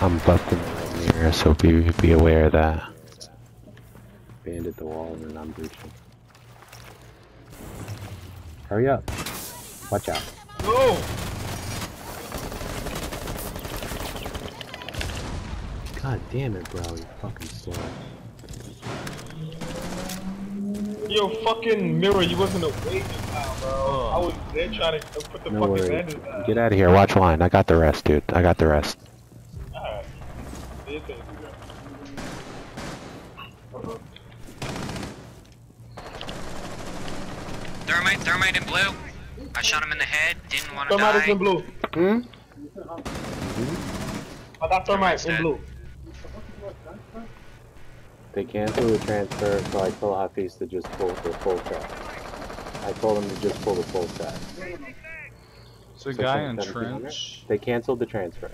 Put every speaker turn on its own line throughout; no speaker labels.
I'm busting the mirror, so be be aware of that. Banded the wall and then I'm breaching. Hurry up. Watch out.
No!
God damn it, bro, you fucking slow.
Yo, fucking mirror, you wasn't awake now, bro. I was there trying to put the
No
fucking
worries.
bandage down.
Get out of here. Watch line. I got the rest, dude. I got the rest.
Alright. Do your thing, bro.
Thermite, thermite in blue. I shot him in the head, didn't want to die.
Thermite is in blue.
Hmm?
I got thermite in blue.
They canceled the transfer, so I told Hafiz to just pull the full track. I told him to just pull the full track.
So
So
guy
from
in trench.
They canceled the transfer.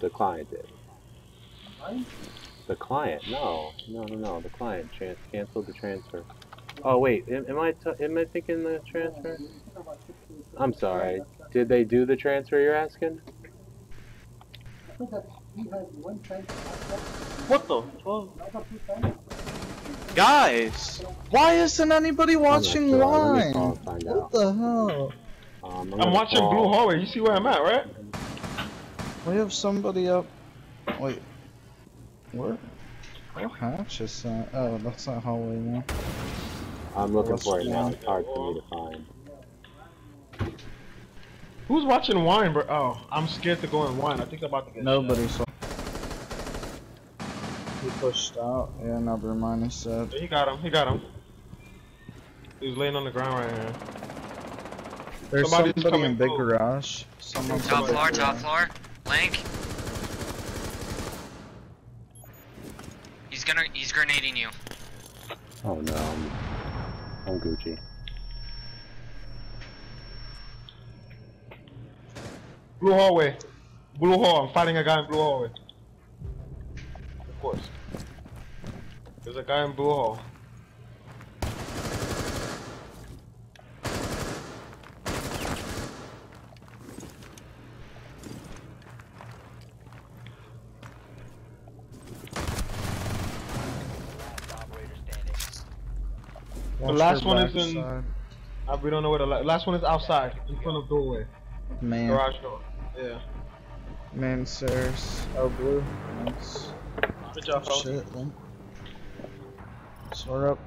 The client did. The client? No, no, no, no. The client tran- canceled the transfer. Oh wait, am, am I t- am I thinking the transfer? I'm sorry. Did they do the transfer? You're asking?
What the fuck?
Guys, why isn't anybody watching
sure. Let
line? What the hell?
Um,
I'm
gonna
watching
call-
blue hallway. You see where I'm at, right?
We have somebody up. Wait. Where? What hatch is that? Uh, oh, that's not hallway now.
I'm looking
What's
for it now. It's hard for me to find.
Who's watching wine, bro? Oh, I'm scared to go in wine. I think I'm about to get
Nobody saw. He pushed out. Yeah, never mind. He said.
He got him. He got him. He's laying on the ground right here.
There's
Somebody's
somebody
coming
in big
blue.
garage. Someone's
Top
in big
floor, top floor. Link. He's gonna, he's grenading you.
Oh no, I'm, I'm Gucci.
Blue hallway. Blue hall. I'm fighting a guy in blue hallway. Of course. There's a guy in blue hall.
Watch
last one is in- Uh, we don't know where the la- last one is outside, in front of doorway,
Man.
garage door. Yeah.
Man stairs. Oh, blue. Nice.
Good job, fellas.
Shit, then. So we're up